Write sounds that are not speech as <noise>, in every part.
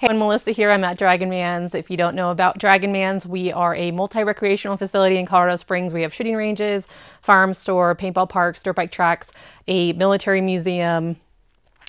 Hey, I'm Melissa here. I'm at Dragon Man's. If you don't know about Dragon Man's, we are a multi-recreational facility in Colorado Springs. We have shooting ranges, farm store, paintball parks, dirt bike tracks, a military museum,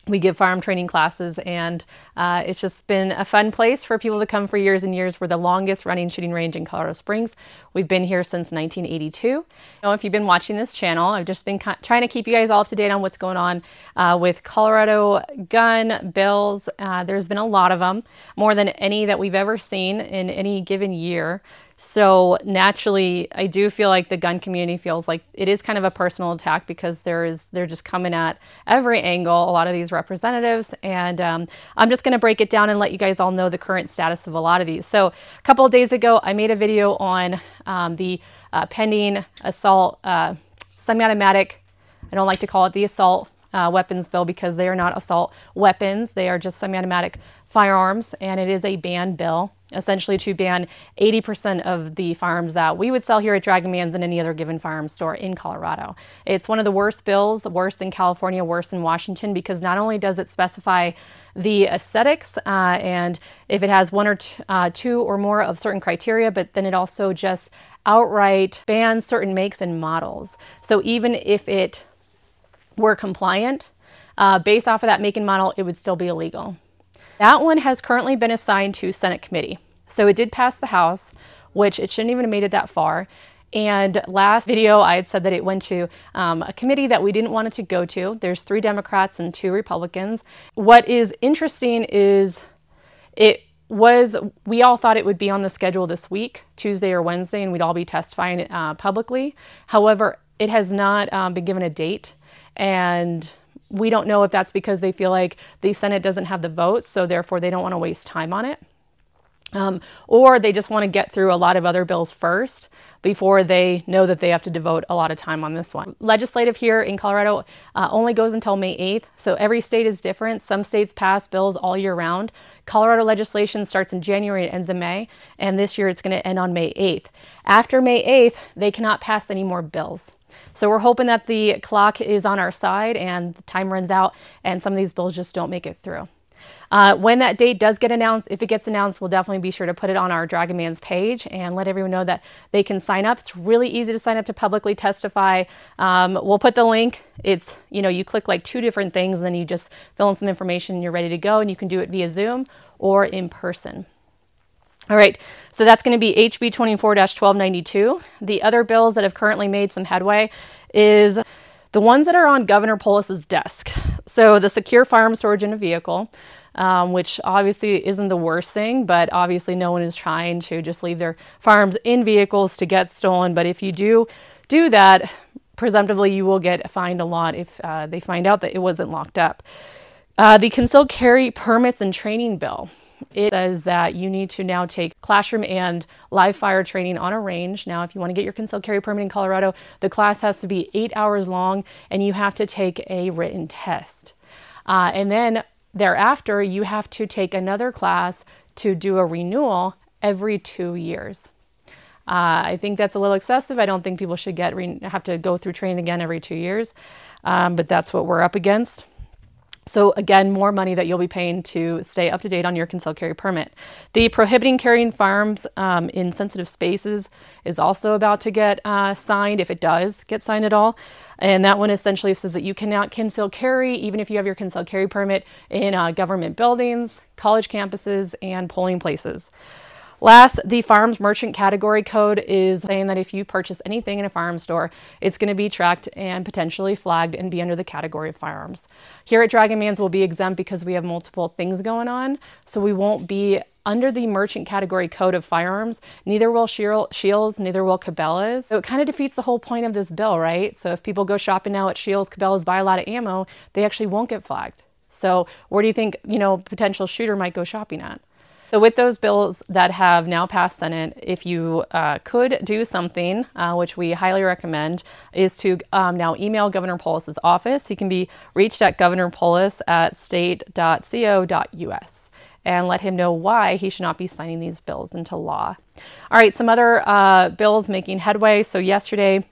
we give firearm training classes and uh, it's just been a fun place for people to come for years and years. We're the longest running shooting range in colorado springs. We've been here since 1982 now if you've been watching this channel i've just been trying to keep you guys all up to date on what's going on uh, with colorado gun bills. Uh, there's been a lot of them more than any that we've ever seen in any given year so naturally, I do feel like the gun community feels like it is kind of a personal attack because there is they're just coming at every angle. A lot of these representatives, and um, I'm just going to break it down and let you guys all know the current status of a lot of these. So a couple of days ago, I made a video on um, the uh, pending assault uh, semi-automatic. I don't like to call it the assault uh, weapons bill because they are not assault weapons. They are just semi-automatic firearms, and it is a ban bill essentially to ban 80% of the firearms that we would sell here at Dragon Man's and any other given firearm store in Colorado. It's one of the worst bills, worse than California, worse than Washington, because not only does it specify the aesthetics uh, and if it has one or uh, two or more of certain criteria, but then it also just outright bans certain makes and models. So even if it were compliant, uh, based off of that make and model, it would still be illegal. That one has currently been assigned to Senate committee. So it did pass the House, which it shouldn't even have made it that far. And last video, I had said that it went to um, a committee that we didn't want it to go to. There's three Democrats and two Republicans. What is interesting is it was, we all thought it would be on the schedule this week, Tuesday or Wednesday, and we'd all be testifying uh, publicly. However, it has not um, been given a date. And we don't know if that's because they feel like the Senate doesn't have the votes, so therefore they don't want to waste time on it. Um, or they just want to get through a lot of other bills first before they know that they have to devote a lot of time on this one. Legislative here in Colorado uh, only goes until May 8th, so every state is different. Some states pass bills all year round. Colorado legislation starts in January and ends in May, and this year it's going to end on May 8th. After May 8th, they cannot pass any more bills. So we're hoping that the clock is on our side and the time runs out and some of these bills just don't make it through. Uh, when that date does get announced, if it gets announced, we'll definitely be sure to put it on our Dragon Man's page and let everyone know that they can sign up. It's really easy to sign up to publicly testify. Um, we'll put the link. It's, you know, you click like two different things and then you just fill in some information and you're ready to go and you can do it via Zoom or in person. All right, so that's going to be HB 24-1292. The other bills that have currently made some headway is the ones that are on Governor Polis's desk. So the secure firearm storage in a vehicle, um, which obviously isn't the worst thing, but obviously no one is trying to just leave their firearms in vehicles to get stolen. But if you do do that, presumptively you will get fined a lot if uh, they find out that it wasn't locked up. Uh, the concealed carry permits and training bill. It says that you need to now take classroom and live fire training on a range. Now, if you want to get your concealed carry permit in Colorado, the class has to be eight hours long and you have to take a written test. Uh, and then thereafter, you have to take another class to do a renewal every two years. Uh, I think that's a little excessive. I don't think people should get have to go through training again every two years, um, but that's what we're up against. So again, more money that you'll be paying to stay up to date on your concealed carry permit. The prohibiting carrying firearms um, in sensitive spaces is also about to get uh, signed, if it does get signed at all. And that one essentially says that you cannot conceal carry, even if you have your concealed carry permit, in uh, government buildings, college campuses, and polling places. Last, the firearms merchant category code is saying that if you purchase anything in a firearms store, it's going to be tracked and potentially flagged and be under the category of firearms. Here at Dragon Man's we'll be exempt because we have multiple things going on, so we won't be under the merchant category code of firearms, neither will Shields, neither will Cabela's. So it kind of defeats the whole point of this bill, right? So if people go shopping now at Shields, Cabela's, buy a lot of ammo, they actually won't get flagged. So where do you think, you know, potential shooter might go shopping at? So with those bills that have now passed Senate, if you uh, could do something, uh, which we highly recommend, is to um, now email Governor Polis's office. He can be reached at Governor Polis at state.co.us and let him know why he should not be signing these bills into law. All right, some other uh, bills making headway. So yesterday,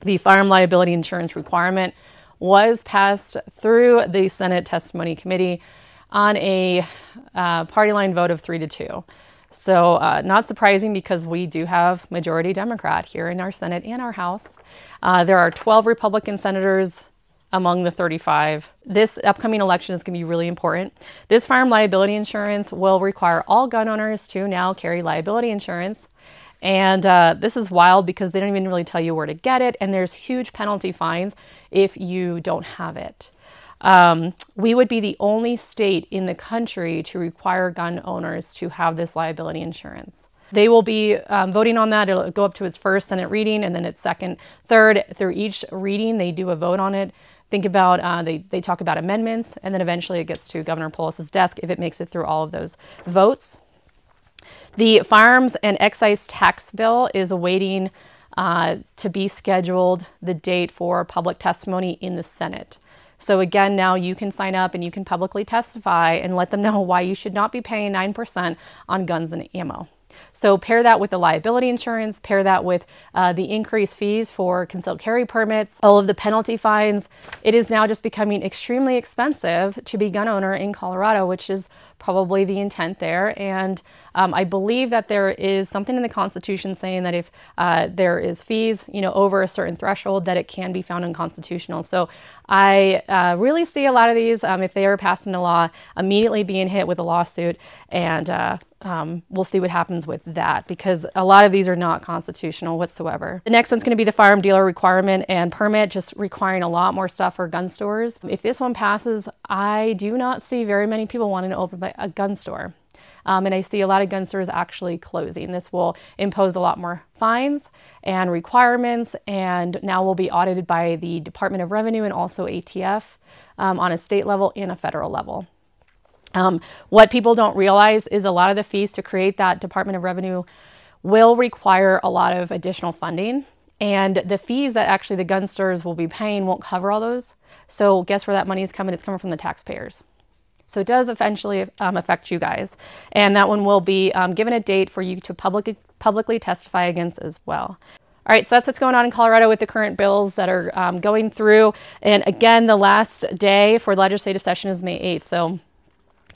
the Firearm liability insurance requirement was passed through the Senate Testimony Committee. On a uh, party line vote of three to two. So, uh, not surprising because we do have majority Democrat here in our Senate and our House. Uh, there are 12 Republican senators among the 35. This upcoming election is going to be really important. This firearm liability insurance will require all gun owners to now carry liability insurance. And uh, this is wild because they don't even really tell you where to get it, and there's huge penalty fines if you don't have it. Um, we would be the only state in the country to require gun owners to have this liability insurance. They will be um, voting on that. It'll go up to its first Senate reading and then its second, third. Through each reading, they do a vote on it. Think about, uh, they, they talk about amendments, and then eventually it gets to Governor Polis's desk if it makes it through all of those votes. The firearms and excise tax bill is awaiting uh, to be scheduled the date for public testimony in the Senate. So again, now you can sign up and you can publicly testify and let them know <laughs> why you should not be paying 9% on guns and ammo. So pair that with the liability insurance, pair that with uh, the increased fees for concealed carry permits, all of the penalty fines. It is now just becoming extremely expensive to be gun owner in Colorado, which is probably the intent there. And um, I believe that there is something in the Constitution saying that if uh, there is fees, you know, over a certain threshold, that it can be found unconstitutional. So I uh, really see a lot of these, um, if they are passed into law, immediately being hit with a lawsuit, and uh, um, we'll see what happens with that because a lot of these are not constitutional whatsoever. The next one's going to be the firearm dealer requirement and permit, just requiring a lot more stuff for gun stores. If this one passes, I do not see very many people wanting to open a gun store. Um, and I see a lot of gun stores actually closing. This will impose a lot more fines and requirements, and now will be audited by the Department of Revenue and also ATF um, on a state level and a federal level. Um, what people don't realize is a lot of the fees to create that Department of Revenue will require a lot of additional funding. And the fees that actually the gun stores will be paying won't cover all those. So, guess where that money is coming? It's coming from the taxpayers. So, it does eventually um, affect you guys. And that one will be um, given a date for you to public, publicly testify against as well. All right, so that's what's going on in Colorado with the current bills that are um, going through. And again, the last day for legislative session is May 8th. So,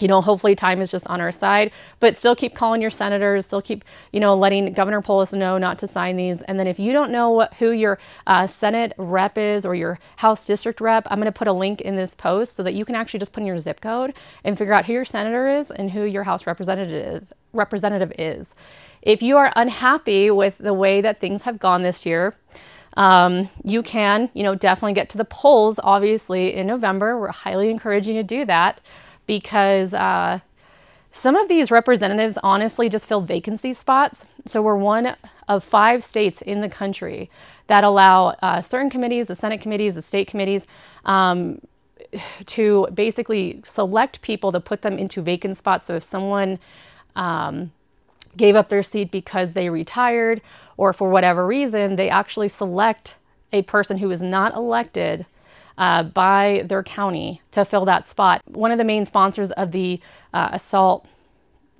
you know, hopefully time is just on our side, but still keep calling your senators, still keep, you know, letting Governor Polis know not to sign these. And then if you don't know what, who your uh, Senate rep is or your House district rep, I'm going to put a link in this post so that you can actually just put in your zip code and figure out who your senator is and who your House representative representative is. If you are unhappy with the way that things have gone this year, um, you can, you know, definitely get to the polls, obviously, in November. We're highly encouraging you to do that because uh, some of these representatives honestly just fill vacancy spots. So we're one of five states in the country that allow uh, certain committees, the Senate committees, the state committees, um, to basically select people to put them into vacant spots. So if someone um, gave up their seat because they retired or for whatever reason, they actually select a person who is not elected uh, by their county to fill that spot. One of the main sponsors of the uh, assault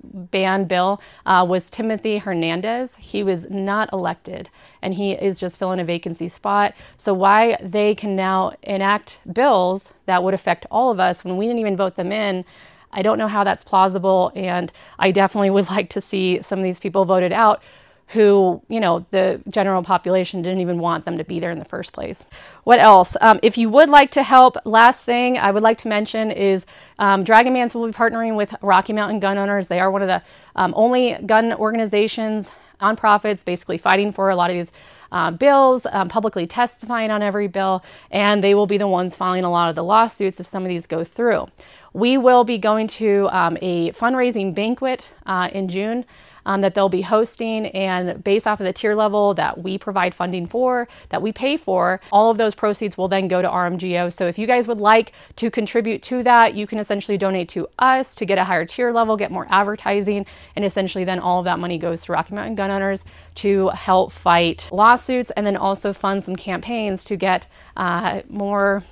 ban bill uh, was Timothy Hernandez. He was not elected and he is just filling a vacancy spot. So, why they can now enact bills that would affect all of us when we didn't even vote them in. I don't know how that's plausible, and I definitely would <laughs> like to see some of these people voted out who, you know, the general population didn't even want them to be there in the first place. What else? Um, if you would like to help, last thing I would like to mention is um, Dragonmans will be partnering with Rocky Mountain Gun Owners. They are one of the um, only gun organizations, nonprofits, basically fighting for a lot of these uh, bills, um, publicly testifying on every bill, and they will be the ones filing a lot of the lawsuits if some of these go through. We will be going to um, a fundraising banquet uh, in June um, that they'll be hosting. And based off of the tier level that we provide funding for, that we pay for, all of those proceeds will then go to RMGO. So if you guys would like to contribute to that, you can essentially donate to us to get a higher tier level, get more advertising, and essentially then all of that money goes to Rocky Mountain Gun Owners to help fight lawsuits and then also fund some campaigns to get uh, more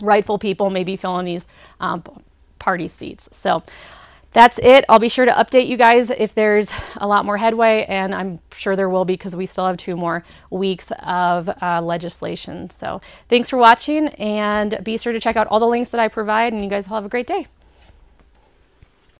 rightful people maybe filling these um, party seats. So that's it. I'll be sure to update you guys if there's a lot more headway, and I'm sure there will be because we still have two more weeks of uh, legislation. So thanks for watching, and be sure to check out all the links that I provide, and you guys have a great day.